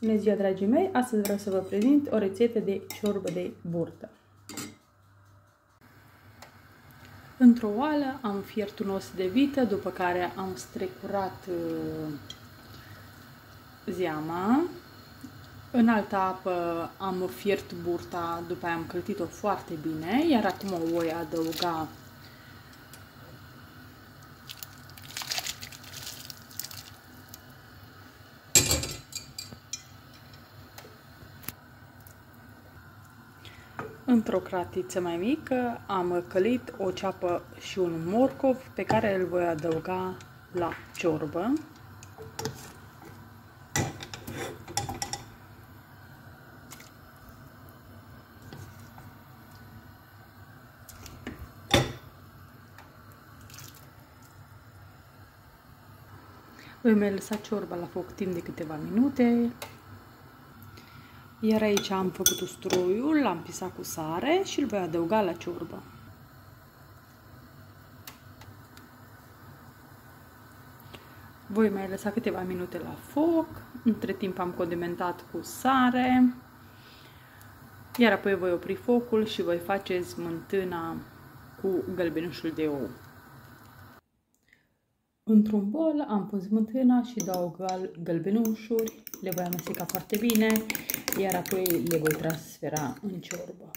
Bună ziua, dragii mei! Astăzi vreau să vă prezint o rețetă de ciorbă de burtă. Într-o oală am fiert un os de vită, după care am strecurat uh, zeama. În altă apă am fiert burta, după aia am căltit-o foarte bine, iar acum o voi adăuga Într-o cratiță mai mică am călit o ceapă și un morcov pe care îl voi adăuga la ciorbă. Voi mai lăsa ciorba la foc timp de câteva minute iar aici am făcut usturoiul, l-am pisat cu sare și îl voi adăuga la ciorbă. Voi mai lăsa câteva minute la foc, între timp am condimentat cu sare, iar apoi voi opri focul și voi face smântâna cu gălbenușul de ou. Într-un bol am pus smântâna și dau gălbenușuri, le voi amesteca foarte bine iar apoi le voi transfera în ciorbă.